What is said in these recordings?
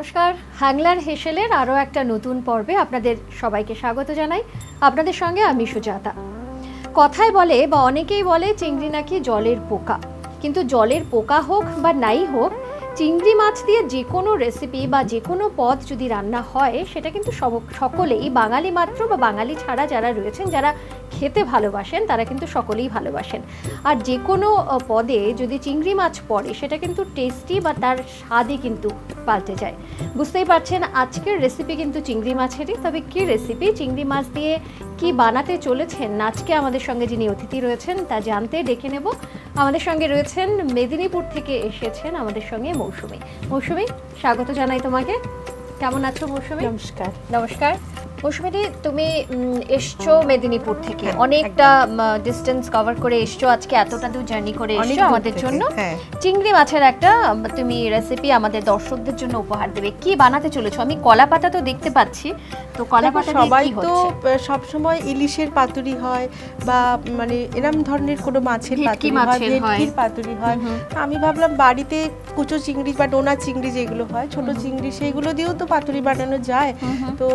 নমস্কার। হ্যাংলার হেসেলের আরও একটা নতুন পর্বে আপনাদের সবাইকে স্বাগত জানাই। আপনাদের সঙ্গে আমি সুজাতা। কথায় বলে বা অনেকেই বলে চিংড়ি নাকি জলের পোকা। কিন্তু জলের পোকা হোক বা নাই হোক, চিংড়ি মাছ দিয়ে যে কোনো রেসিপি বা যে কোনো পদ যদি রান্না হয়, সেটা কিন্তু সকলেই, বাঙালি মাত্র বা বাঙালি ছাড়া যারা রয়েছেন, যারা খেতে ভালোবাসেন তারা কিন্তু সকলেই ভালোবাসেন। আর যে কোনো পদে যদি চিংড়ি মাছ পড়ে সেটা কিন্তু টেস্টি বা তার স্বাদই কিন্তু পাল্টে যায়। বুঝতেই পারছেন আজকের রেসিপি কিন্তু চিংড়ি মাছেরই। তবে কি রেসিপি চিংড়ি মাছ দিয়ে কি বানাতে চলেছেন? আজকে আমাদের সঙ্গে যিনি অতিথি রয়েছেন তা জানতে ডেকে নেব। আমাদের সঙ্গে রয়েছেন মেদিনীপুর থেকে এসেছেন আমাদের সঙ্গে মৌসুমি। মৌসুমি স্বাগত জানাই তোমাকে। কেমন আছো মৌসুমি? নমস্কার। নমস্কার। মৌসুমিদি তুমি এসছো মেদিনীপুর থেকে। হ্যাঁ, অনেকটা ডিস্টেন্স কভার করে এসছো। আজকে এতটা দূর জার্নি করে এসছো আমাদের জন্য। হ্যাঁ। চিংড়ি মাছের একটা তুমি রেসিপি আমাদের দর্শকদের জন্য উপহার দেবে। কি বানাতে চলেছো? আমি কলা পাতা তো দেখতে পাচ্ছি। তো কলা পাতা সবাই তো হচ্ছে? সব সময় ইলিশের পাতুরি হয় বা মানে এরম ধরনের কোনো মাছের পাতুরি হয় ভেটকির পাতুরি হয়। আমি ভাবলাম বাড়িতে কুচো চিংড়ি বা ডোনা চিংড়ি যেগুলো হয় ছোট চিংড়ি সেইগুলো দিয়েও তো পাতুরি বানানো যায়। তো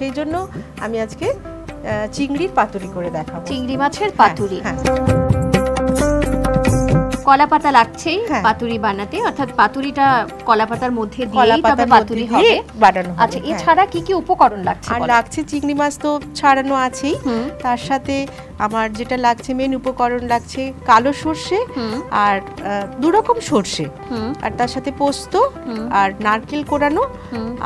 সেই জন্য আমি আজকে আহ, চিংড়ির পাতুরি করে দেখাবো। চিংড়ি মাছের হ্যাঁ, পাতুরি হ্যাঁ। কলা পাতা লাগছেই হ্যাঁ। পাতুরি বানাতে অর্থাৎ পাতুরিটা কলা পাতার মধ্যে দিয়েই তবে পাতুরি হবে। বানানো আচ্ছা হ্যাঁ। এছাড়া কি কি উপকরণ লাগছে আর লাগছে চিংড়ি মাছ তো ছাড়ানো আছেই। হুম। তার সাথে আমার যেটা লাগছে মেন উপকরণ লাগছে কালো সর্ষে আর দু রকম সর্ষে। হুম। আর তার সাথে পোস্ত আর নারকেল কোরানো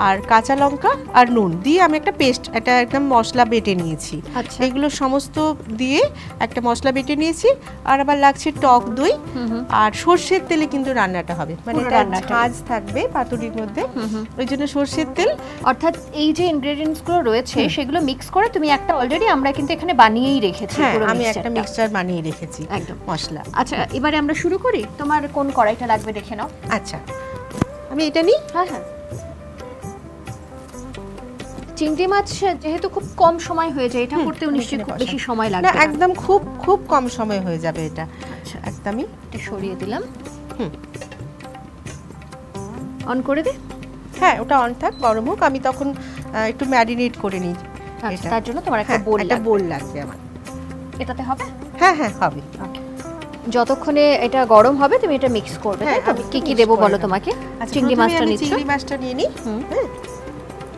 আর কাঁচা লঙ্কা আর নুন দিয়ে আমি একটা পেস্ট একটা একদম মশলা বেটে নিয়েছি। আচ্ছা। এগুলো সমস্ত দিয়ে একটা মশলা বেটে নিয়েছি। আর আবার লাগছে টক দই। আর সর্ষের তেলে কিন্তু রান্নাটা হবে। মানে এটা রান্নাটা। থাকবে পাতুরির মধ্যে। ওই জন্য সর্ষের তেল। অর্থাৎ এই যে ইনগ্রেডিয়েন্টসগুলো রয়েছে সেগুলো মিক্স করে তুমি একটা অলরেডি আমরা কিন্তু এখানে বানিয়েই রেখেছি হ্যাঁ পুরো আমি একটা মিক্সচার বানিয়ে রেখেছি একদম। মশলা। আচ্ছা এবারে আমরা শুরু করি? তোমার কোন কড়াইটা লাগবে দেখে নাও। আচ্ছা। আমি এটা নিই? হ্যাঁ হ্যাঁ। চিংড়ি মাছ যেহেতু খুব কম সময় হয়ে যায় এটা করতেও নিশ্চয়ই খুব বেশি সময় না লাগবে না। একদম খুব খুব কম সময় হয়ে যাবে এটা। আচ্ছা। একদমই। এটা সরিয়ে দিলাম। হুম। অন করে দে। হ্যাঁ ওটা অন থাক গরম হোক। আমি তখন একটু ম্যারিনেট করে নিই আচ্ছা তার জন্য তোমার একটা হ্যাঁ, বোল একটা বোল লাগবে আমার। এটাতে হবে? হ্যাঁ হ্যাঁ হবে। যতক্ষণে এটা গরম হবে তুমি এটা মিক্স করবে হ্যাঁ, তাই তো? কি কি দেবো বলো তোমাকে? আচ্ছা, চিংড়ি মাছটা নিচ্ছ? চিংড়ি মাছটা নিয়ে নিই। হুম।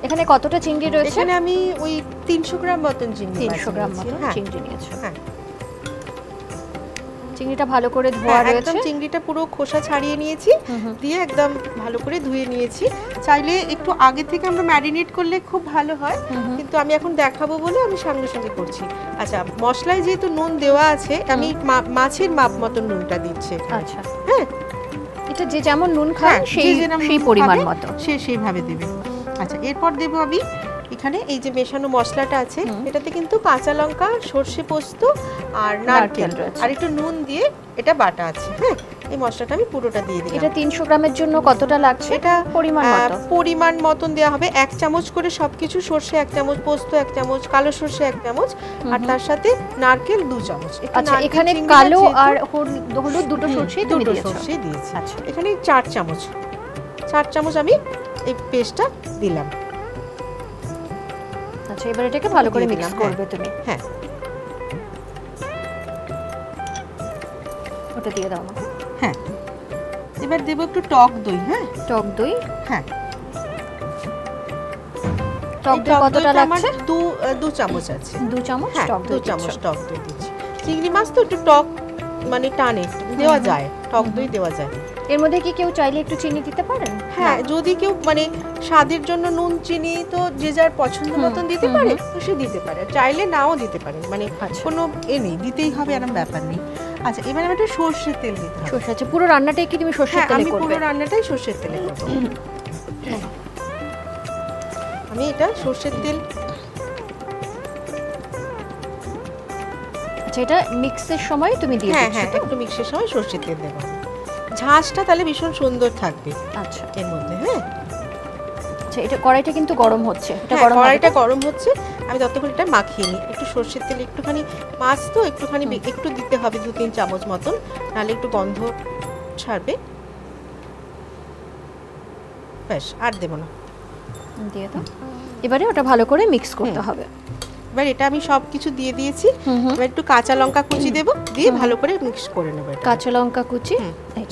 এখানে কতটা চিংড়ি রয়েছে? এখানে আমি ওই তিনশো গ্রাম মতন চিংড়ি মাছ তিনশো গ্রাম নিয়েছি, মতো হ্যাঁ। চিংড়ি নিয়েছো। হ্যাঁ। চিংড়িটা ভালো করে ধোয়া হ্যাঁ, রয়েছে? একদম চিংড়িটা পুরো খোসা ছাড়িয়ে নিয়েছি। দিয়ে একদম ভালো করে ধুয়ে নিয়েছি। চাইলে একটু আগে থেকে আমরা ম্যারিনেট করলে খুব ভালো হয়। কিন্তু আমি এখন দেখাবো বলে আমি সঙ্গে সঙ্গে করছি। আচ্ছা মশলায় যেহেতু নুন দেওয়া আছে আমি মাছের মাপ মতন নুনটা দিচ্ছি আচ্ছা। হ্যাঁ। এটা যে যেমন নুন খায় হ্যাঁ, সেই যে সেই পরিমাণ মতো। সে সেইভাবে দেবে। আচ্ছা এরপর দেবো আমি এখানে এই যে মেশানো মশলাটা আছে। এটাতে কিন্তু কাঁচা লঙ্কা সর্ষে পোস্ত আর নারকেল আর একটু নুন দিয়ে এটা বাটা আছে হ্যাঁ? এই মশলাটা আমি পুরোটা দিয়ে দিই এটা তিনশো গ্রামের জন্য কতটা লাগছে? এটা পরিমাণ পরিমাণ মতন দেওয়া হবে। এক চামচ করে সবকিছু সর্ষে এক চামচ পোস্ত এক চামচ কালো সর্ষে এক চামচ আর তার সাথে নারকেল দু চামচ। আচ্ছা এখানে কালো আর হলুদ দুটো তুমি দুটো সর্ষে দিয়েছি। আচ্ছা। এখানে চার চামচ চার চামচ আমি এই পেস্টটা দিলাম। আচ্ছা এবার এটাকে ভালো করে মিক্স হ্যাঁ। করবে তুমি? হ্যাঁ ওটা দিয়ে দাও হ্যাঁ। এবার দেবো একটু টক দই হ্যাঁ? টক দই? হ্যাঁ। টক দই কতটা লাগছে? দু দু চামচ আছে। দু চামচ হ্যাঁ টক দু দই চামচ টক দই দিচ্ছি। চিংড়ি মাছ তো একটু টক মানে টানে দেওয়া যায়। টক দই দেওয়া যায়। এর মধ্যে কি কেউ চাইলে একটু চিনি দিতে পারেন? হ্যাঁ যদি কেউ মানে স্বাদের জন্য নুন চিনি তো যে যার পছন্দ মতন দিতে পারে। তো সে দিতে পারে। চাইলে নাও দিতে পারে মানে আচ্ছা। কোনো এ নেই দিতেই হবে এরকম ব্যাপার নেই। আচ্ছা এবার আমি একটু সর্ষের তেল দিতে হবে। সর্ষে আচ্ছা পুরো রান্নাটাই কি তুমি সর্ষের হ্যাঁ তেলে আমি করবে? পুরো রান্নাটাই সর্ষের তেলে করব। আমি এটা সর্ষের তেল আচ্ছা এটা মিক্সের সময় তুমি দিয়ে হ্যাঁ দিচ্ছ হ্যাঁ তো? একটু মিক্সের সময় সর্ষের তেল দেবো। ঝাঁসটা তাহলে ভীষণ সুন্দর থাকবে। আচ্ছা। এর মধ্যে হ্যাঁ? আচ্ছা এটা কড়াইটা কিন্তু গরম হচ্ছে। এটা হ্যাঁ, গরম কড়াইটা গরম হচ্ছে। আমি ততক্ষণ এটা মাখিয়ে নিই। একটু সর্ষের তেল একটুখানি মাছ তো একটুখানি একটু দিতে হবে দু তিন চামচ মতন। নাহলে একটু গন্ধ ছাড়বে। ব্যাস আর দেবো না। দিয়ে দাও। এবারে ওটা ভালো করে মিক্স করতে হবে। এবার এটা আমি সব কিছু দিয়ে দিয়েছি। এবার একটু কাঁচা লঙ্কা কুচি দেবো। দিয়ে ভালো করে মিক্স করে নেব কাঁচা লঙ্কা কুচি। এই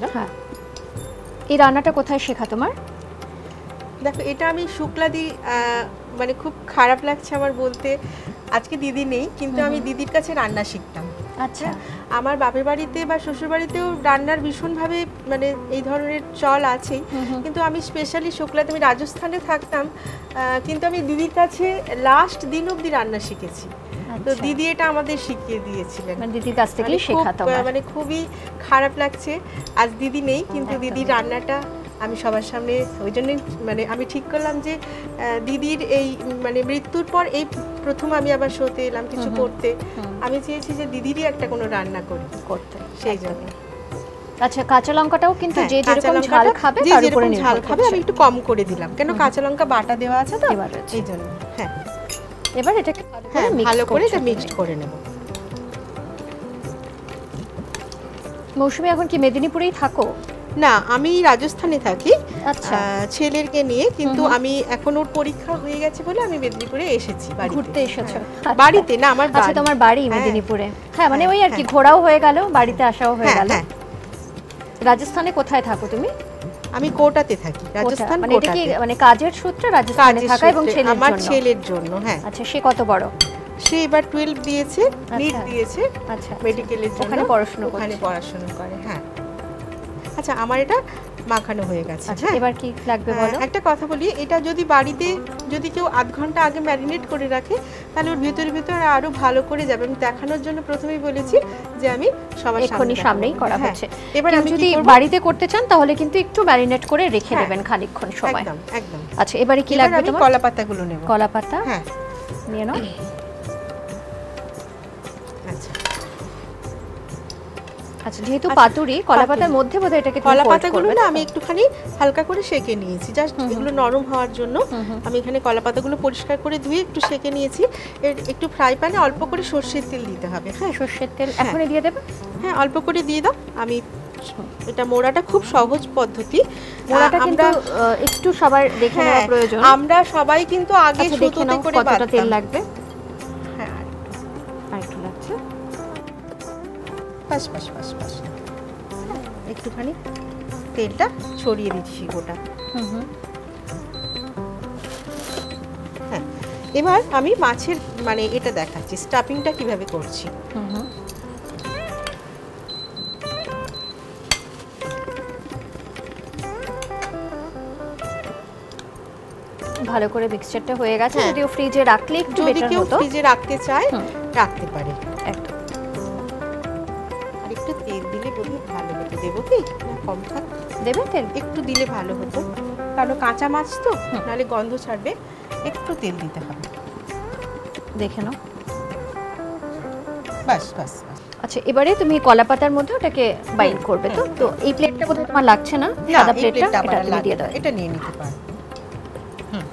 না হ্যাঁ। এই রান্নাটা কোথায় শেখা তোমার? দেখো এটা আমি শুক্লাদি আহ, মানে খুব খারাপ লাগছে আমার বলতে। আজকে দিদি নেই কিন্তু আমি দিদির কাছে রান্না শিখতাম। আচ্ছা আমার বাপের বাড়িতে বা শ্বশুর বাড়িতেও রান্নার ভীষণভাবে মানে এই ধরনের চল আছেই। কিন্তু আমি স্পেশালি শুক্লাতে আমি রাজস্থানে থাকতাম কিন্তু আমি দিদির কাছে লাস্ট দিন অবধি রান্না শিখেছি তো আচ্ছা। দিদি এটা আমাদের শিখিয়ে দিয়েছিলেন মানে দিদির কাছ থেকেই মানে শেখা খুব, তোমার আহ, মানে খুবই খারাপ লাগছে আজ দিদি নেই কিন্তু। দিদির রান্নাটা আমি সবার সামনে ওই জন্যই মানে আমি ঠিক করলাম যে দিদির এই মানে মৃত্যুর পর এই প্রথম আমি আবার শোতে এলাম কিছু। করতে। আমি চেয়েছি যে দিদিরই একটা কোনো রান্না করি করতে। সেই জন্য। আচ্ছা কাঁচা লঙ্কাটাও কিন্তু হ্যাঁ, যে যেরকম ঝাল খাবে যে তার যেরকম উপরে ঝাল খাবে আমি একটু কম করে দিলাম। কেন কাঁচা লঙ্কা বাটা দেওয়া আছে তো? এবার। এই জন্য হ্যাঁ। এবার এটাকে ভালো করে হ্যাঁ ভালো করে এটা মিক্সড করে নেব। মৌসুমি এখন কি মেদিনীপুরেই থাকো? না আমি রাজস্থানে থাকি। আচ্ছা। ছেলেকে নিয়ে কিন্তু। আমি এখন ওর পরীক্ষা হয়ে গেছে বলে আমি মেদিনীপুরে এসেছি ঘুরতে এসেছ। হ্যাঁ। আচ্ছা। বাড়িতে না আমার আচ্ছা তোমার বাড়ি হ্যাঁ। মেদিনীপুরে। হ্যাঁ মানে ওই আর কি হ্যাঁ। ঘোরাও হয়ে গেল বাড়িতে আসাও হয়ে গেল। রাজস্থানে কোথায় থাকো তুমি? আমি কোটাতে থাকি রাজস্থান মানে এটা কি মানে কাজের সূত্রে রাজস্থানে থাকা এবং ছেলের আমার জন্য? ছেলের জন্য হ্যাঁ। আচ্ছা সে কত বড়? সে এবার টুয়েলভ দিয়েছে নিট আচ্ছা। দিয়েছে আচ্ছা মেডিকেলের জন্য। ওখানে পড়াশোনা ওখানে পড়াশোনা করে। আচ্ছা আমার এটা মাখানো হয়ে গেছে আচ্ছা হ্যাঁ। এবার কি লাগবে হ্যাঁ, বলো? একটা কথা বলি এটা যদি বাড়িতে যদি কেউ আধ ঘণ্টা আগে ম্যারিনেট করে রাখে তাহলে ওর ভেতরে ভেতরে আরও ভালো করে যাবে। আমি দেখানোর জন্য প্রথমেই বলেছি যে আমি সবার সামনে সামনেই করা হ্যাঁ, হচ্ছে। এবার আমি যদি বাড়িতে করতে চান তাহলে কিন্তু একটু ম্যারিনেট করে রেখে। দেবেন খানিকক্ষণ সময়। একদম একদম। আচ্ছা এবারে কি লাগবে তোমার? কলা পাতাগুলো নেব। কলা পাতা হ্যাঁ। নিয়ে নাও। আচ্ছা যেহেতু আচ্ছা, পাতুরি কলা পাতার মধ্যে বোধহয় এটাকে তুমি কলা পাতাগুলো না আমি একটুখানি হালকা করে সেকে নিয়েছি। জাস্ট। এগুলো নরম হওয়ার জন্য। আমি এখানে কলা পাতাগুলো পরিষ্কার করে ধুয়ে একটু সেকে নিয়েছি। এর একটু ফ্রাই প্যানে অল্প করে সর্ষের তেল দিতে হবে হ্যাঁ? সর্ষের তেল হ্যাঁ। এখনই দিয়ে দেবে? হ্যাঁ অল্প করে দিয়ে দাও। আমি এটা মোড়াটা খুব সহজ পদ্ধতি। আহ, একটু সবার দেখে নেওয়া হ্যাঁ, প্রয়োজন। আমরা সবাই কিন্তু আগে আচ্ছা সুতোতে করে কতটা তেল লাগবে। বাস বাস বাস বাস। একটুখানি তেলটা ছড়িয়ে দিচ্ছি গোটা। হুম হুম। হ্যাঁ এবার আমি মাছের মানে এটা দেখাচ্ছি স্টাফিংটা কীভাবে করছি। হুম হুম। ভালো করে মিক্সচারটা হয়ে গেছে হ্যাঁ। যদিও ফ্রিজে রাখলে একটু বেটার হতো যদি কেউ ফ্রিজে রাখতে চায় রাখতে পারে। একদম। একটু তেল দিলে বোধহয় ভালো হতো। দেবো কি? না কম থাক দেবে? তেল? একটু দিলে ভালো হতো। কারণ কাঁচা মাছ তো নাহলে গন্ধ ছাড়বে। একটু তেল দিতে হবে। দেখে নাও। বাস বাস। আচ্ছা এবারে তুমি কলা পাতার মধ্যে ওটাকে বাইন্ড করবে তো? তো এই প্লেটটা বোধহয় তোমার লাগছে না? সাদা প্লেটটা এটা তুমি দিয়ে দাও। এটা নিয়ে নিতে পারো। হুম।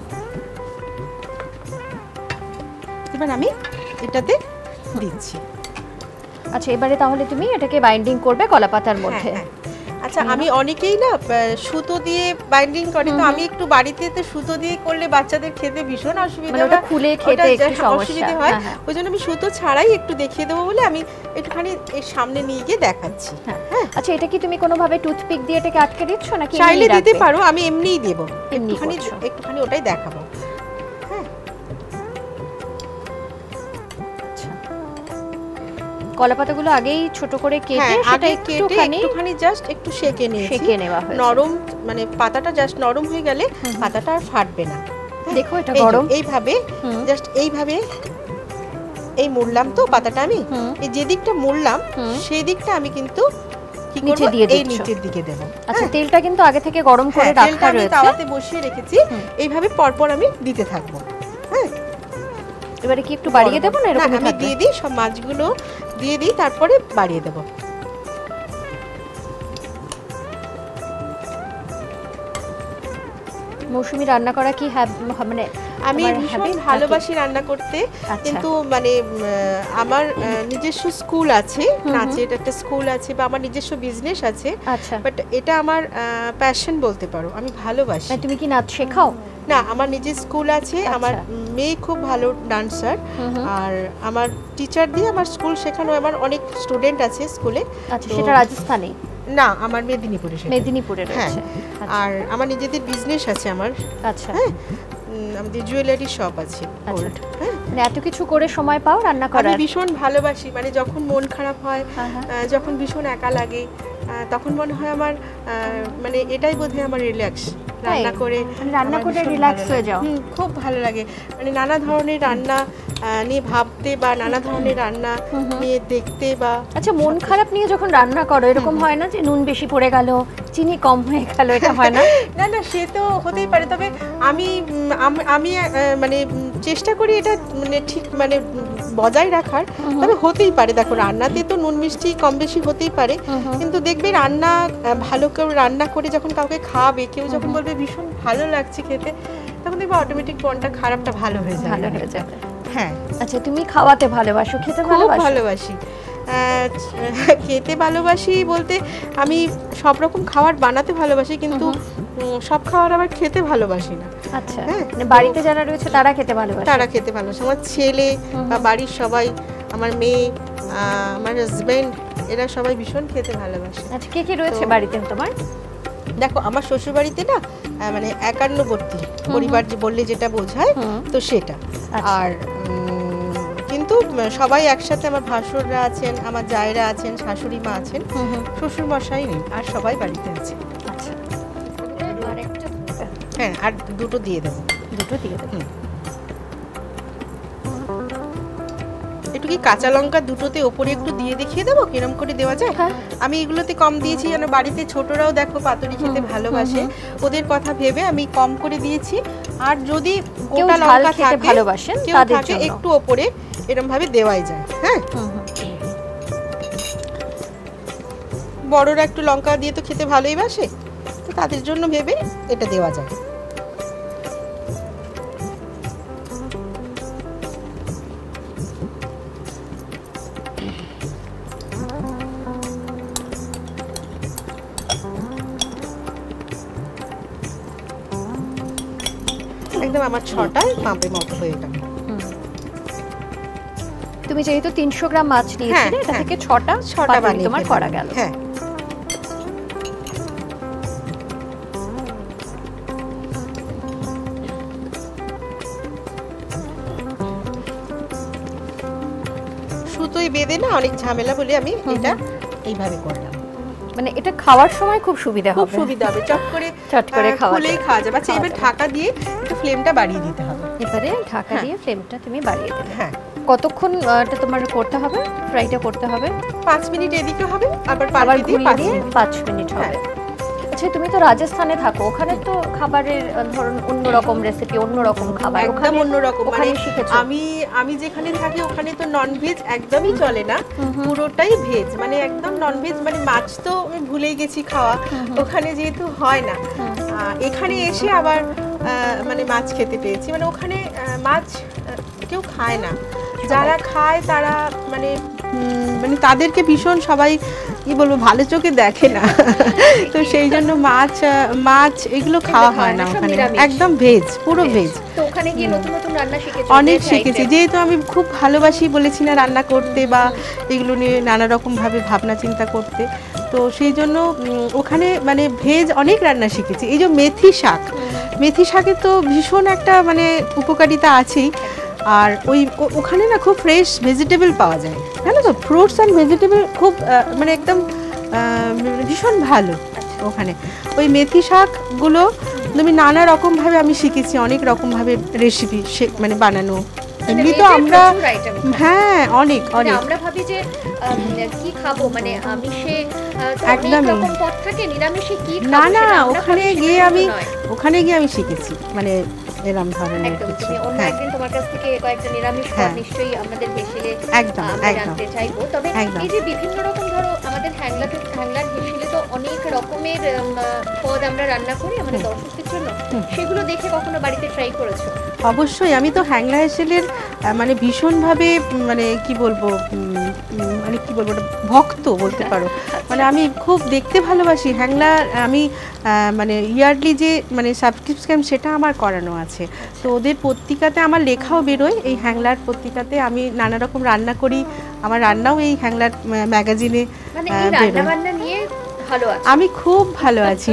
এবার আমি এটাতে দিচ্ছি। আচ্ছা এবারে তাহলে তুমি এটাকে বাইন্ডিং করবে কলা পাতার মধ্যে। হ্যাঁ, হ্যাঁ। আচ্ছা আমি অনেকেই না সুতো দিয়ে বাইন্ডিং করে তো আমি একটু বাড়িতে তো সুতো দিয়ে করলে বাচ্চাদের খেতে ভীষণ অসুবিধা মানে ওটা হয়। খুলে খেতে একটু সমস্যা। হয়। হ্যাঁ, হ্যাঁ। ওই জন্য আমি সুতো ছাড়াই একটু দেখিয়ে দেবো বলে আমি একটুখানি এর সামনে নিয়ে গিয়ে দেখাচ্ছি। হ্যাঁ। আচ্ছা এটা কি তুমি কোনোভাবে টুথপিক দিয়ে এটাকে আটকে দিচ্ছ নাকি চাইলে দিতে পারো আমি এমনিই দেবো। এমনি একটুখানি একটুখানি ওটাই দেখাবো। কলা পাতাগুলো আগেই ছোট করে কেটে হ্যাঁ সেটা একটুখানি একটুখানি জাস্ট একটু সেকে নিয়েছি। সেকে নেওয়া হয়েছে। নরম মানে পাতাটা জাস্ট নরম হয়ে গেলে। পাতাটা আর ফাটবে না। হ্যাঁ, দেখো এটা এই গরম। এইভাবে জাস্ট এইভাবে এই মুড়লাম তো পাতাটা আমি। এই যে দিকটা মুড়লাম। সেই দিকটা আমি কিন্তু নিচে দিয়ে এই নিচের দিকে দেব। আচ্ছা তেলটা কিন্তু আগে থেকে গরম করে হ্যাঁ, তেলটা রাখা আমি রয়েছে। তাওয়াতে বসিয়ে রেখেছি। এইভাবে পরপর আমি দিতে থাকব। হ্যাঁ এবারে কি একটু বাড়িয়ে দেবো না? এরকমই আমি দিয়ে দিই সব মাছগুলো দিয়ে দিই তারপরে বাড়িয়ে দেবো। মৌসুমি রান্না করা কি মানে আমি ভীষণ ভালোবাসি রান্না করতে আচ্ছা। কিন্তু মানে আমার নিজস্ব স্কুল আছে নাচের একটা স্কুল আছে বা আমার নিজস্ব বিজনেস আছে আচ্ছা। বাট এটা আমার প্যাশন বলতে পারো আমি ভালোবাসি। মানে তুমি কি নাচ শেখাও? না আমার নিজের স্কুল আছে আচ্ছা। আমার মেয়ে খুব ভালো ডান্সার। আর আমার টিচার দিয়ে আমার স্কুল শেখানো আমার অনেক স্টুডেন্ট আছে স্কুলে আচ্ছা সেটা রাজস্থানে না আমার মেদিনীপুরে। মেদিনীপুরে হ্যাঁ আর আমার নিজেদের বিজনেস আছে আমার আচ্ছা হ্যাঁ আমাদের জুয়েলারি শপ আছে। গোল্ড হ্যাঁ। মানে এত কিছু করে সময় পাও রান্না করার? আমি ভীষণ ভালোবাসি মানে যখন মন খারাপ হয় হ্যাঁ, হ্যাঁ। যখন ভীষণ একা লাগে তখন মনে হয় আমার মানে এটাই বোধহয় আমার রিল্যাক্স রান্না করে মানে রান্না করে রিল্যাক্স হয়ে যাও? খুব ভালো লাগে। মানে নানা ধরনের রান্না নিয়ে ভাবতে বা নানা ধরনের রান্না। নিয়ে দেখতে বা আচ্ছা মন খারাপ নিয়ে যখন রান্না করো এরকম হয় না যে নুন বেশি পড়ে গেল চিনি কম হয়ে গেল এটা হয় না? না না সে তো হতেই পারে তবে আমি আমি মানে চেষ্টা করি এটা মানে ঠিক মানে বজায় রাখার তবে হতেই পারে দেখো রান্নাতে তো নুন মিষ্টি কম বেশি হতেই পারে। কিন্তু দেখবে রান্না ভালো কেউ রান্না করে যখন কাউকে খাওয়াবে কেউ যখন বলবে ভীষণ ভালো লাগছে খেতে তখন দেখবে অটোমেটিক মনটা খারাপটা ভালো হয়ে যাবে ভালো হয়ে যাবে হ্যাঁ আচ্ছা তুমি খাওয়াতে ভালোবাসো খেতে ভালোবাসো? ভালোবাসি। খেতে ভালোবাসি বলতে আমি সব রকম খাবার বানাতে ভালোবাসি কিন্তু সব খাবার আবার খেতে ভালোবাসি না। আচ্ছা হ্যাঁ, মানে বাড়িতে যারা রয়েছে তারা খেতে ভালোবাসে? তারা খেতে ভালোবাসে। আমার ছেলে বা বাড়ির সবাই আমার মেয়ে আমার হাজবেন্ড এরা সবাই ভীষণ খেতে ভালোবাসে। আচ্ছা কে কে রয়েছে বাড়িতে তোমার? দেখো আমার শ্বশুর বাড়িতে না মানে একান্নবর্তী। পরিবার যে বললে যেটা বোঝায় তো সেটা। আচ্ছা। আর সবাই একসাথে আমার ভাসুররা আছেন আমার জায়রা আছেন শাশুড়ি মা আছেন। শ্বশুর মশাই নেই আর সবাই বাড়িতে আছে। আচ্ছা। হ্যাঁ আর দুটো দিয়ে দেবো। দুটো দিয়ে দেবো। একটু কি কাঁচা লঙ্কা দুটোতে ওপরে একটু দিয়ে দেখিয়ে দেবো? কিরম করে দেওয়া যায়? হ্যাঁ। আমি এগুলোতে কম দিয়েছি যেন বাড়িতে ছোটরাও দেখো পাতুরি খেতে ভালোবাসে। ওদের কথা ভেবে আমি কম করে দিয়েছি। আর যদি গোটা লঙ্কা থাকে একটু ওপরে এরম ভাবে দেওয়াই যায় হ্যাঁ। বড়রা একটু লঙ্কা দিয়ে তো খেতে ভালোই বাসে তো তাদের জন্য ভেবে এটা দেওয়া যায় একদম আমার ছটায় মাপের মতো হয়ে গেল। তুমি যেহেতু তিনশো গ্রাম মাছ নিয়েছিলে এটা হ্যাঁ। থেকে ছটা ছটা পাতুরি বানিয়ে তোমার করা গেল। হ্যাঁ। সুতোই বেঁধে না অনেক ঝামেলা বলে আমি এটা এইভাবে করলাম। মানে এটা খাওয়ার সময় খুব সুবিধা খুব হবে। সুবিধা হবে। চট করে চট করে খাওয়া খুলেই খাওয়া যাবে আচ্ছা এবার ঢাকা দিয়ে একটু ফ্লেমটা বাড়িয়ে দিতে হবে। এবারে ঢাকা হ্যাঁ। দিয়ে ফ্লেমটা তুমি বাড়িয়ে দেবে। হ্যাঁ। কতক্ষণ এটা তোমার করতে হবে? ফ্রাইটা করতে হবে? পাঁচ মিনিট এদিকে হবে আবার আবার দিয়ে ঘুরিয়ে পাঁচ দিয়ে মিনিট পাঁচ মিনিট হবে। আচ্ছা তুমি তো রাজস্থানে থাকো ওখানে তো খাবারের ধরুন অন্যরকম রেসিপি অন্যরকম খাবার একদম অন্যরকম মানে আমি আমি যেখানে থাকি ওখানে তো নন ভেজ একদমই চলে না। পুরোটাই ভেজ মানে একদম নন ভেজ মানে মাছ তো আমি ভুলেই গেছি খাওয়া। ওখানে যেহেতু হয় না এখানে এসে আবার মানে মাছ খেতে পেয়েছি। মানে ওখানে মাছ কেউ খায় না। যারা খায় তারা মানে মানে তাদেরকে ভীষণ সবাই কি বলব ভালো চোখে দেখে না। তো সেই জন্য মাছ মাছ এগুলো খাওয়া হয় না ওখানে। একদম ভেজ পুরো ভেজ। তো ওখানে গিয়ে নতুন নতুন রান্না শিখেছো অনেক শিখেছি। যেহেতু আমি খুব ভালোবাসি বলেছি না রান্না করতে বা এগুলো নিয়ে নানা রকম ভাবে ভাবনা চিন্তা করতে। তো সেই জন্য ওখানে মানে ভেজ অনেক রান্না শিখেছি। এই যে মেথি শাক মেথি শাকের তো ভীষণ একটা মানে উপকারিতা আছেই। আর ওই ওখানে না খুব ফ্রেশ ভেজিটেবল পাওয়া যায়। জানো তো ফ্রুটস অ্যান্ড ভেজিটেবল খুব মানে একদম মানে ভীষণ ভালো ওখানে। ওই মেথি শাকগুলো তুমি নানা রকমভাবে আমি শিখেছি, অনেক রকমভাবে রেসিপি মানে বানানো। এমনি তো আমরা। হ্যাঁ অনেক মানে অনেক আমরা ভাবি যে কি খাব মানে আমিষে একদমই। পদ থাকে নিরামিষে কি না না ওখানে গিয়ে আমি ওখানে গিয়ে আমি শিখেছি মানে এরম ধরনের কিছু অন্য হ্যাঁ একদিন তোমার কাছ থেকে কয়েকটা নিরামিষ পদ হ্যাঁ। নিশ্চয়ই আমাদের হেসেলে একদম একদম চাইব তবে। এই যে বিভিন্ন রকম ধরো আমাদের তো অনেক রকমের পদ আমরা রান্না করি আমাদের দর্শকদের জন্য। সেগুলো দেখে কখনো বাড়িতে ট্রাই করেছ? অবশ্যই আমি তো হ্যাংলা হেসেলের মানে ভীষণভাবে মানে কি বলব মানে কি বলব ভক্ত বলতে পারো। মানে আমি খুব দেখতে ভালোবাসি। হ্যাংলা আমি মানে ইয়ারলি যে মানে সাবস্ক্রিপশন সেটা আমার করানো আছে। তো ওদের পত্রিকাতে আমার লেখাও বেরোয়। এই হ্যাংলার পত্রিকাতে আমি নানা রকম রান্না করি। আমার রান্নাও এই হ্যাংলার ম্যাগাজিনে মানে বেরোয়। ভালো আছে। আমি খুব ভালো আছি।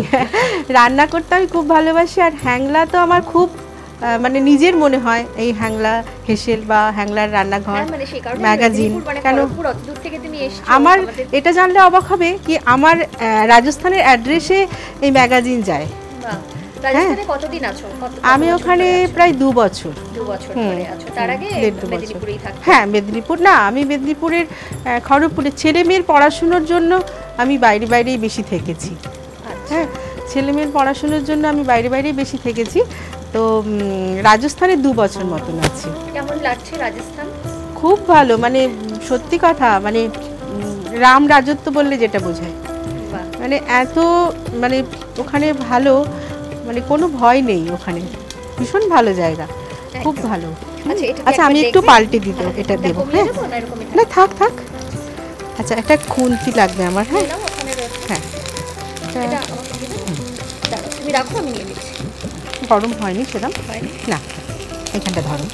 রান্না করতে আমি খুব ভালোবাসি আর হ্যাংলা তো আমার খুব মানে নিজের মনে হয় এই হ্যাংলা হেসেল বা হ্যাংলার রান্নাঘর হ্যাঁ, মানে ম্যাগাজিন, মানে কেন? আমার এটা জানলে অবাক হবে কি আমার রাজস্থানের অ্যাড্রেসে এই ম্যাগাজিন যায়। রাজস্থানে কতদিন আছো? আমি ওখানে প্রায় দু বছর। দু বছর আছো। তার আগে দেড় দু বছর। মেদিনীপুরেই থাকতে? হ্যাঁ মেদিনীপুর না আমি মেদিনীপুরের খড়গপুরের ছেলে মেয়ের পড়াশুনোর জন্য আমি বাইরে বাইরেই বেশি থেকেছি। আচ্ছা। হ্যাঁ ছেলে মেয়ের পড়াশুনোর জন্য আমি বাইরে বাইরেই বেশি থেকেছি। তো রাজস্থানে দু বছর মতন আছি। কেমন লাগছে রাজস্থান? খুব ভালো মানে সত্যি কথা মানে রাম রাজত্ব বললে যেটা বোঝায়। মানে এত মানে ওখানে ভালো মানে কোনো ভয় নেই ওখানে। ভীষণ ভালো জায়গা খুব ভালো। আচ্ছা আচ্ছা আমি একটু পাল্টে দিতে হ্যাঁ, এটা দেবো হ্যাঁ। না থাক থাক। আচ্ছা একটা খুন্তি লাগবে আমার হ্যাঁ। হ্যাঁ। তুমি রাখো আমি নিয়ে নিচ্ছি। গরম হয়নি সেরকম? না এখানটা ধরো।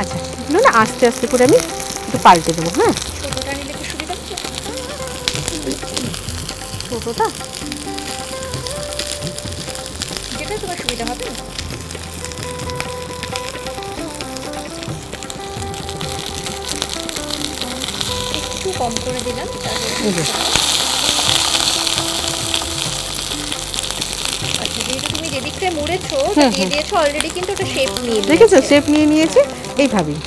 আচ্ছা এগুলো না আস্তে আস্তে করে আমি একটু পাল্টে দেবো হ্যাঁ? ছোটটা যেটা তোমার সুবিধা হবে। কম করে দিলাম। আচ্ছা যেহেতু তুমি যেদিকটায় মুড়েছো দিয়ে দিয়েছ অলরেডি কিন্তু ওটা শেপ নিয়ে দেখেছ? নিয়েছে। শেপ নিয়ে নিয়েছে এইভাবেই।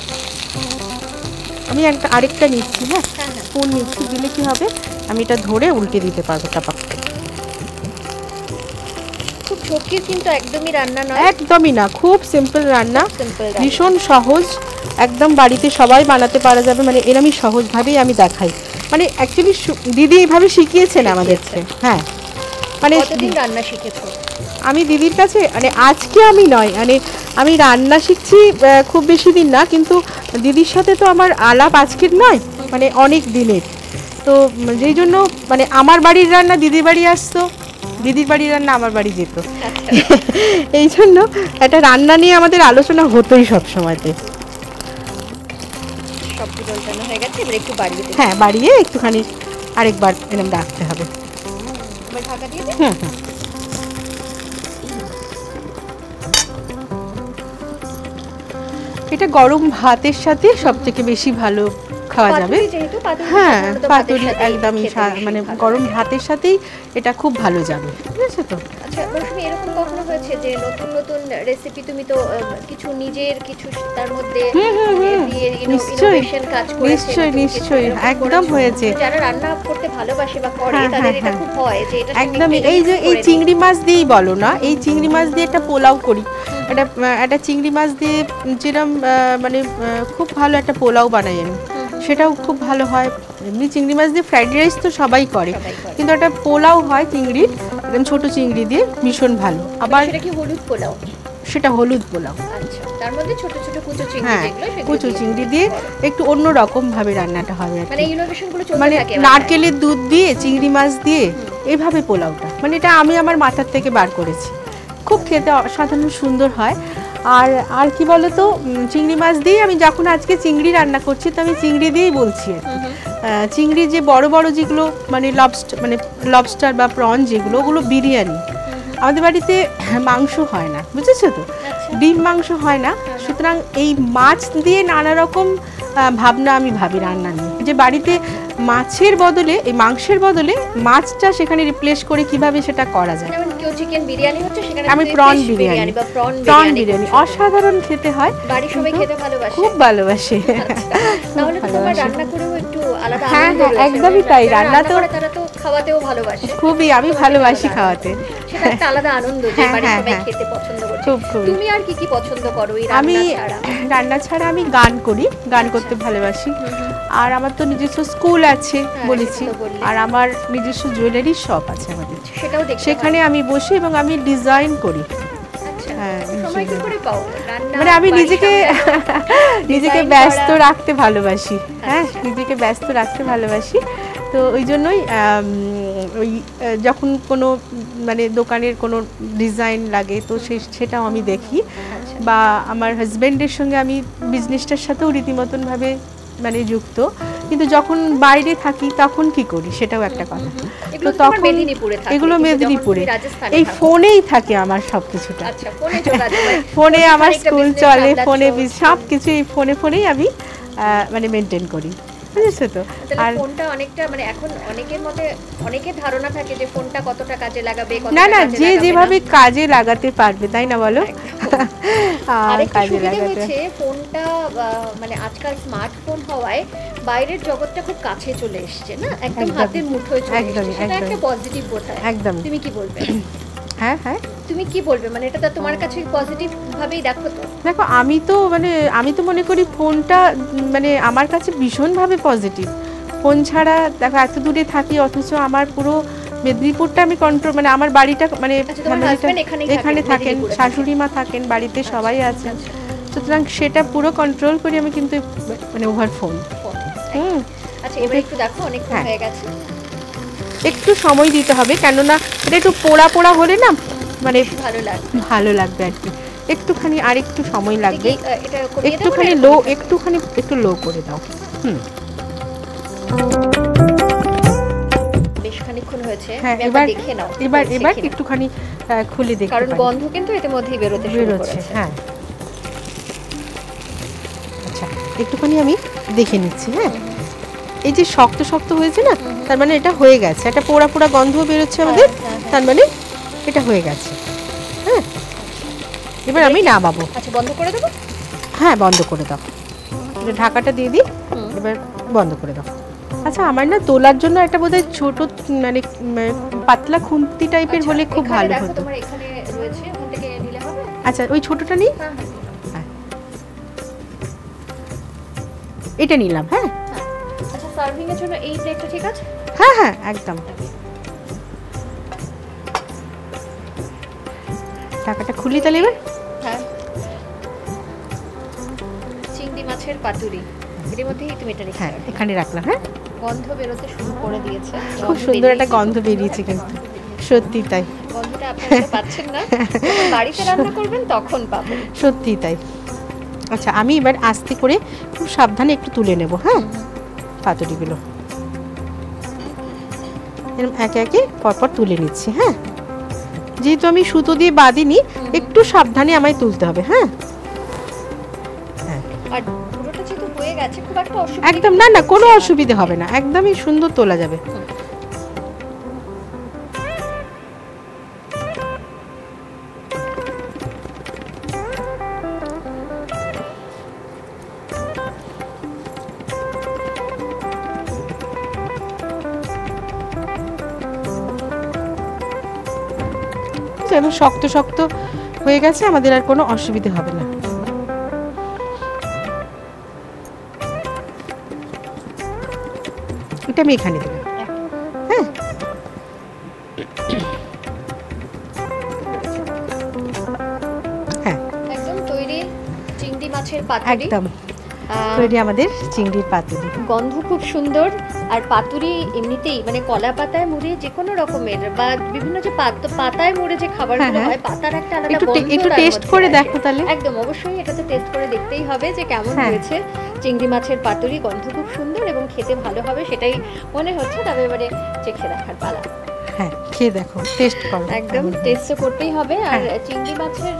আমি একটা আরেকটা নিচ্ছি হ্যাঁ? ফোন হ্যাঁ। স্পুন নিচ্ছি দিলে কি হবে? আমি এটা ধরে উল্টে দিতে পারব টাপাক খুব কিন্তু একদমই রান্না নয়। একদমই না খুব সিম্পল রান্না। ভীষণ সহজ। একদম বাড়িতে সবাই বানাতে পারা যাবে মানে এর আমি সহজভাবেই আমি দেখাই। মানে অ্যাকচুয়ালি দিদি এইভাবে শিখিয়েছেন আমাদেরকে। হ্যাঁ। মানে রান্না শিখেছো? আমি দিদির কাছে মানে আজকে আমি নয় মানে আমি রান্না শিখছি খুব বেশি দিন না কিন্তু দিদির সাথে তো আমার আলাপ আজকের নয় মানে অনেক দিনের। তো যেই জন্য মানে আমার বাড়ির রান্না দিদির বাড়ি আসতো। দিদির বাড়ির রান্না আমার বাড়ি যেত। এই জন্য একটা রান্না নিয়ে আমাদের আলোচনা হতোই সব সময়তে। হয়ে গেছে? এবার একটু বাড়িয়ে হ্যাঁ একটুখানি আরেকবার এরকম রাখতে হবে। হুম হুম। এটা গরম ভাতের সাথে সবথেকে বেশি ভালো খাওয়া যাবে। হ্যাঁ পাতুরি একদমই মানে গরম লাগে। ভাতের সাথেই এটা খুব ভালো যাবে ঠিক আছে তো? আচ্ছা এরকম কখনো হয়েছে যে নতুন নতুন রেসিপি তুমি তো কিছু নিজের কিছু তার মধ্যে হুম, হুম, হুম। দিয়ে নিশ্চয়ই, ইনোভেশন কাজ করেছে নিশ্চয়ই, নিশ্চয়ই, একদম হয়েছে। যারা রান্না করতে ভালোবাসে বা করে তাদের এটা। খুব হয় যে এটা একদমই এই যে এই চিংড়ি মাছ দিয়েই বলো না এই চিংড়ি মাছ দিয়ে একটা পোলাও করি। একটা একটা চিংড়ি মাছ দিয়ে যেরকম মানে খুব ভালো একটা পোলাও বানাই আমি। সেটাও খুব ভালো হয়। এমনি চিংড়ি মাছ দিয়ে ফ্রাইড রাইস তো সবাই করে। কিন্তু একটা পোলাও হয় চিংড়ির একদম ছোট চিংড়ি দিয়ে ভীষণ ভালো। আবার সেটা কি হলুদ পোলাও? সেটা হলুদ পোলাও। আচ্ছা তার মধ্যে ছোট ছোট কুচো চিংড়ি হ্যাঁ যেগুলো কুচো দিয়ে চিংড়ি দিয়ে একটু অন্য রকম ভাবে রান্নাটা হবে মানে। চলতে মানে নারকেলের দুধ দিয়ে চিংড়ি মাছ দিয়ে এইভাবে পোলাওটা। মানে এটা আমি আমার মাথার থেকে বার করেছি। খুব খেতে অসাধারণ সুন্দর হয়। আর আর কি বলতো উম, চিংড়ি মাছ দিয়ে আমি যখন আজকে চিংড়ি রান্না করছি তো আমি চিংড়ি দিয়েই বলছি আর কি। চিংড়ি যে বড় বড় যেগুলো মানে লবস্টার মানে লবস্টার বা প্রন যেগুলো ওগুলো বিরিয়ানি। আমাদের বাড়িতে মাংস হয় না বুঝেছ তো? আচ্ছা। ডিম মাংস হয় না সুতরাং এই মাছ দিয়ে নানা রকম ভাবনা আমি ভাবি রান্না নিয়ে। যে বাড়িতে মাছের বদলে এই মাংসের বদলে মাছটা সেখানে রিপ্লেস করে কীভাবে সেটা করা যায়। কেউ চিকেন বিরিয়ানি হচ্ছে সেখানে আমি প্রন বিরিয়ানি। বা প্রন প্রন বিরিয়ানি অসাধারণ খেতে হয় বাড়ির সবাই খেতে ভালোবাসে। খুব ভালোবাসে। আচ্ছা, তাহলে তো তোমার রান্না করেও একটু আলাদা হ্যাঁ, হ্যাঁ, একদমই মানে তাই, রান্না তো- তারা তো খাওয়াতেও ভালোবাসে। খুবই আমি ভালোবাসি খাওয়াতে। সেটা একটা আলাদা আনন্দ যে হ্যাঁ, বাড়ির হ্যাঁ, সবাই হ্যাঁ। খেতে পছন্দ করছে খুব তুমি আর কি কি পছন্দ করো এই আমি রান্না ছাড়া? রান্না ছাড়া আমি গান করি গান করতে ভালোবাসি। আর আমার তো নিজস্ব স্কুল আছে হ্যাঁ, বলেছি। আর আমার নিজস্ব জুয়েলারি শপ আছে আমাদের। সেখানে আমি বসি এবং আমি ডিজাইন করি। আচ্ছা হ্যাঁ, মানে আমি নিজেকে নিজেকে ব্যস্ত রাখতে ভালোবাসি। হ্যাঁ আচ্ছা। নিজেকে ব্যস্ত রাখতে ভালোবাসি। তো ওই জন্যই ওই যখন কোনো মানে দোকানের কোনো ডিজাইন লাগে তো সে- সেটাও আমি দেখি। আচ্ছা। বা আমার হাজব্যান্ডের সঙ্গে আমি বিজনেসটার সাথেও রীতিমতনভাবে মানে যুক্ত। কিন্তু যখন বাইরে থাকি তখন কি করি? সেটাও একটা কথা। তো তখন এগুলো মেদিনীপুরে। এই ফোনেই থাকে আমার সব কিছুটা আচ্ছা ফোনে আমার স্কুল চলে ফোনে সব কিছু এই ফোনে ফোনেই আমি আহ, মানে মেনটেন করি। বুঝেছ তো? আর ফোনটা অনেকটা মানে এখন অনেকের মধ্যে অনেকের ধারণা থাকে যে ফোনটা কতটা কাজে লাগাবে না না যে যেভাবে কাজে লাগাতে পারবে তাই না বলো? কাজে লাগাতে। ফোনটা মানে আজকাল স্মার্টফোন হওয়ায় বাইরের জগৎটা খুব কাছে চলে এসছে না? একদম হাতের মুঠোয় চলে এসছে সেটা একটা। পজিটিভ বোধহয় একদম তুমি কি বলবে? হ্যাঁ হ্যাঁ। তুমি কি বলবে? মানে এটা তো তোমার কাছে পজিটিভ ভাবেই দেখো তো। দেখো আমি তো মানে আমি তো মনে করি ফোনটা মানে আমার কাছে ভীষণভাবে পজিটিভ ফোন ছাড়া দেখো এত দূরে থাকি অথচ আমার পুরো মেদিনীপুরটা আমি কন্ট্রোল মানে আমার বাড়িটা মানে আচ্ছা, থাকেন, এখানে থাকেন শাশুড়ি মা থাকেন বাড়িতে সবাই আছেন আচ্ছা, সুতরাং সেটা পুরো কন্ট্রোল করি আমি কিন্তু মানে ওভার ফোন। হুম। আচ্ছা এবার একটু দেখো অনেকক্ষণ হ্যাঁ। হয়ে গেছে। একটু সময় দিতে হবে কেননা এটা একটু পোড়া পোড়া হলে না মানে ভালো লাগবে। ভালো লাগবে আর কি। একটুখানি আর একটু সময় লাগবে। একটুখানি লো একটুখানি একটু লো করে দাও। হুম। বেশ খানিকক্ষণ হয়েছে। হ্যাঁ এবার দেখে নাও। এবার এবার একটুখানি খুলে কারণ। গন্ধ কিন্তু বেরোতে শুরু করেছে। হ্যাঁ। আচ্ছা একটুখানি আমি দেখে নিচ্ছি হ্যাঁ। এই যে শক্ত শক্ত হয়েছে না তার মানে এটা হয়ে গেছে। একটা পোড়া পোড়া গন্ধ বেরোচ্ছে আমাদের হ্যাঁ, হ্যাঁ। তার মানে এটা হয়ে গেছে। হ্যাঁ? এবার আমি নামাবো। আচ্ছা বন্ধ করে দেবো? হ্যাঁ বন্ধ করে দাও। ঢাকাটা দিয়ে দিই। এবার বন্ধ করে দাও। আচ্ছা আমার না তোলার জন্য একটা বোধহয় ছোট মানে উম, পাতলা খুন্তি টাইপের আচ্ছা, হলে খুব ভালো হতো। আচ্ছা ওই ছোটটা নিই? হ্যাঁ হ্যাঁ, এটা নিলাম হ্যাঁ? হ্যাঁ আচ্ছা সার্ভিং এর জন্য এই প্লেটটা ঠিক আছে? হ্যাঁ হ্যাঁ একদম। টাকাটা খুলি তাহলে এবার। হ্যাঁ। চিংড়ি মাছের পাতুরি। এর মধ্যেই তুমি এটা রেখে হ্যাঁ এখানে রাখলাম হ্যাঁ। গন্ধ বেরোতে শুরু করে দিয়েছে। খুব সুন্দর একটা গন্ধ বেরিয়েছে কিন্তু। সত্যি তাই। গন্ধটা আপনারা পাচ্ছেন না। বাড়িতে রান্না করবেন তখন পাবেন। সত্যি তাই। আচ্ছা আমি এবার আস্তে করে খুব সাবধানে একটু তুলে নেব হ্যাঁ? পাতুরিগুলো এরকম একে একে পরপর তুলে নিচ্ছি হ্যাঁ? যেহেতু আমি সুতো দিয়ে বাঁধিনি একটু সাবধানে আমায় তুলতে হবে হ্যাঁ? একদম না না কোনো অসুবিধে হবে না একদমই সুন্দর তোলা যাবে। শক্ত শক্ত হয়ে গেছে আমাদের আর কোনো অসুবিধে হবে না। এটা আমি এখানে দেবো। হ্যাঁ। হ্যাঁ। একদম তৈরি চিংড়ি মাছের পাতুরি। একদম। তৈরি আমাদের চিংড়ির পাতুরি। গন্ধ খুব সুন্দর আর পাতুরি এমনিতেই মানে কলা পাতায় মুড়ে যে কোনো রকমের বা বিভিন্ন যে পাত- পাতায় মুড়ে যে খাবারগুলো হ্যাঁ, হ্যাঁ। হয় পাতার একটা আলাদা গন্ধ একটু টেস্ট করে দেখো তাহলে। একদম অবশ্যই এটা তো টেস্ট করে দেখতেই হবে যে কেমন হ্যাঁ। হয়েছে। চিংড়ি মাছের পাতুরি গন্ধ খুব সুন্দর এবং খেতে ভালো হবে সেটাই মনে হচ্ছে তবে এবারে চেখে দেখার পালা। হ্যাঁ খেয়ে দেখো টেস্ট করো একদম টেস্ট করতেই হবে আর হ্যাঁ। চিংড়ি মাছের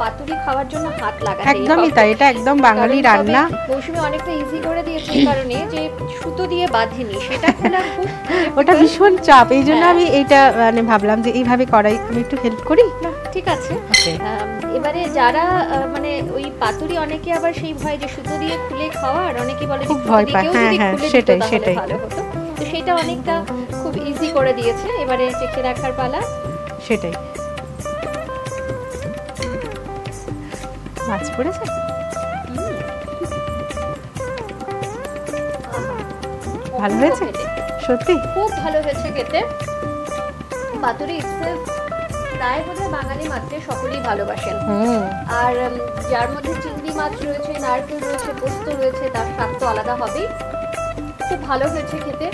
পাতুরি খাওয়ার জন্য হাত লাগাতেই একদমই তাই এটা একদম বাঙালি রান্না। মৌসুমি অনেকটা ইজি করে দিয়েছে কারণে যে সুতো দিয়ে বাঁধেনি সেটা ওটা ভীষণ চাপ এই জন্য হ্যাঁ। আমি এইটা মানে ভাবলাম যে এইভাবে করাই আমি একটু হেল্প করি। না, ঠিক আছে। এবারে যারা মানে ওই পাতুরি অনেকে আবার সেই ভয় যে সুতো দিয়ে খুলে খাওয়া আর অনেকে বলে খুব ভয় পায়, হ্যাঁ, হ্যাঁ, সেটাই, সেটাই। ভালো হতো। তো সেটা অনেকটা খুব ইজি করে দিয়েছে। এবারে চেখে রাখার পালা। সেটাই। মাছ পড়েছে? ভালো হয়েছে? সত্যি? খুব ভালো হয়েছে খেতে। পাতুরি ইটসেলফ প্রায় বোধহয় বাঙালি মাত্রে সকলেই ভালোবাসেন। আর যার মধ্যে চিংড়ি মাছ রয়েছে নারকেল রয়েছে পোস্ত রয়েছে তার স্বাদ তো আলাদা হবেই। খুব ভালো হয়েছে খেতে।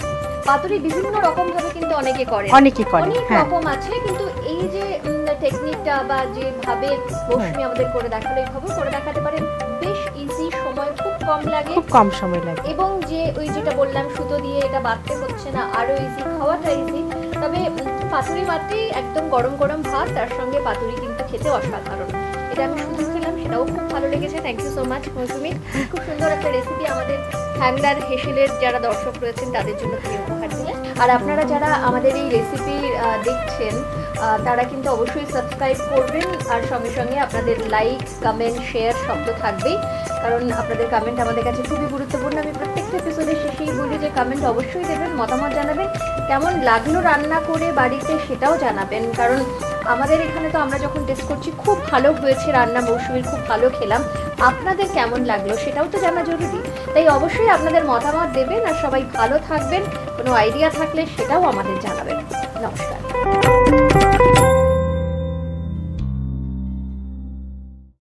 পাতুরি বিভিন্ন রকম ভাবে কিন্তু অনেকে করে অনেকে করে অনেক হ্যাঁ। রকম আছে কিন্তু এই যে টেকনিকটা বা যে ভাবে বসমি আমাদের করে দেখাল এইভাবে করে দেখাতে পারে বেশ ইজি সময় খুব কম লাগে। খুব কম সময় লাগে। এবং যে ওই যেটা বললাম সুতো দিয়ে এটা বাঁধতে হচ্ছে না আরও ইজি খাওয়াটা ইজি তবে পাতুরি মাত্রেই একদম গরম গরম ভাত, তার সঙ্গে পাতুরি কিন্তু খেতে অসাধারণ। এটা আমি শুধু খেলাম, সেটাও খুব ভালো লেগেছে। Thank you so much Mousumi. খুব সুন্দর একটা রেসিপি আমাদের হ্যাংলার হেসেলের যারা দর্শক রয়েছেন, তাদের জন্য তুমি উপহার দিলে। আর আপনারা যারা আমাদের এই রেসিপি দেখছেন তারা কিন্তু অবশ্যই সাবস্ক্রাইব করবেন আর সঙ্গে সঙ্গে আপনাদের লাইক কমেন্ট শেয়ার সব তো থাকবেই। কারণ আপনাদের কমেন্ট আমাদের কাছে খুবই গুরুত্বপূর্ণ। আমি প্রত্যেকটা এপিসোডে শেষেই বলি যে কমেন্ট অবশ্যই দেবেন, মতামত জানাবেন, কেমন লাগল রান্না করে বাড়িতে সেটাও জানাবেন। কারণ আমাদের এখানে তো আমরা যখন টেস্ট করছি, খুব ভালো হয়েছে রান্না মৌসুমির, খুব ভালো খেলাম। আপনাদের কেমন লাগল সেটাও তো জানা জরুরি। তাই অবশ্যই আপনাদের মতামত দেবেন আর সবাই ভালো থাকবেন। কোনো আইডিয়া থাকলে সেটাও আমাদের জানাবেন। নমস্কার।